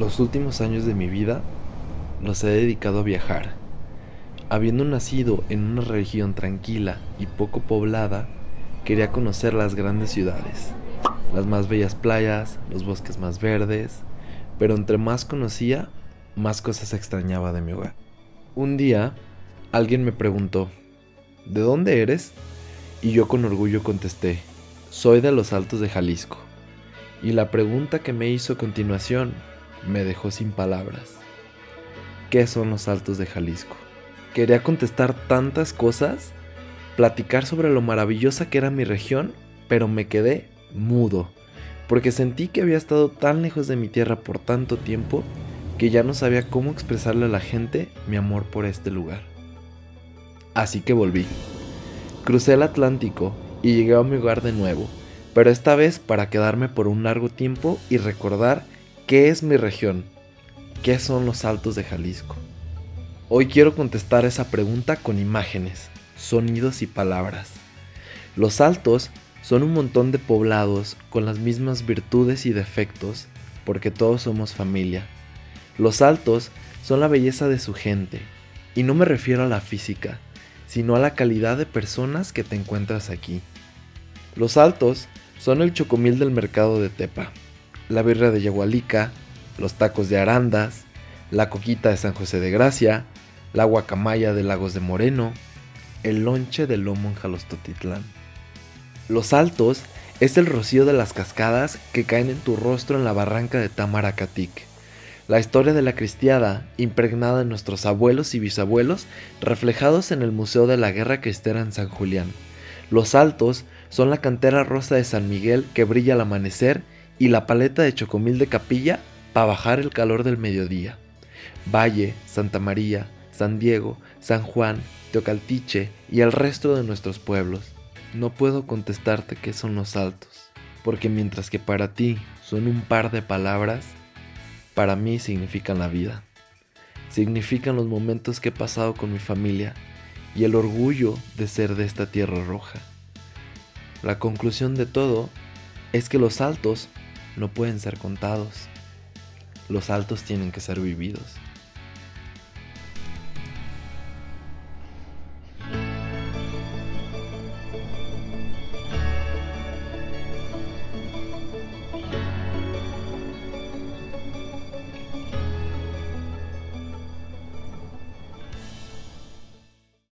Los últimos años de mi vida los he dedicado a viajar. Habiendo nacido en una región tranquila y poco poblada, quería conocer las grandes ciudades, las más bellas playas, los bosques más verdes, pero entre más conocía, más cosas extrañaba de mi hogar. Un día, alguien me preguntó, ¿de dónde eres? Y yo con orgullo contesté, soy de los Altos de Jalisco. Y la pregunta que me hizo a continuación me dejó sin palabras. ¿Qué son los Altos de Jalisco? Quería contestar tantas cosas, platicar sobre lo maravillosa que era mi región, pero me quedé mudo, porque sentí que había estado tan lejos de mi tierra por tanto tiempo que ya no sabía cómo expresarle a la gente mi amor por este lugar. Así que volví. Crucé el Atlántico y llegué a mi hogar de nuevo, pero esta vez para quedarme por un largo tiempo y recordar qué es mi región, qué son los altos de Jalisco. Hoy quiero contestar esa pregunta con imágenes, sonidos y palabras. Los altos son un montón de poblados con las mismas virtudes y defectos, porque todos somos familia. Los altos son la belleza de su gente, y no me refiero a la física, sino a la calidad de personas que te encuentras aquí. Los altos son el chocomil del mercado de Tepa, la birra de Yagualica, los tacos de Arandas, la coquita de San José de Gracia, la guacamaya de Lagos de Moreno, el lonche de lomo en Jalostotitlán. Los altos es el rocío de las cascadas que caen en tu rostro en la barranca de Tamaracatic. La historia de la cristiada, impregnada en nuestros abuelos y bisabuelos, reflejados en el Museo de la Guerra Cristera en San Julián. Los altos son la cantera rosa de San Miguel que brilla al amanecer y la paleta de chocomil de capilla para bajar el calor del mediodía. Valle, Santa María, San Diego, San Juan, Teocaltiche y el resto de nuestros pueblos. No puedo contestarte qué son los altos, porque mientras que para ti son un par de palabras, para mí significan la vida. Significan los momentos que he pasado con mi familia y el orgullo de ser de esta tierra roja. La conclusión de todo es que los altos no pueden ser contados. Los altos tienen que ser vividos.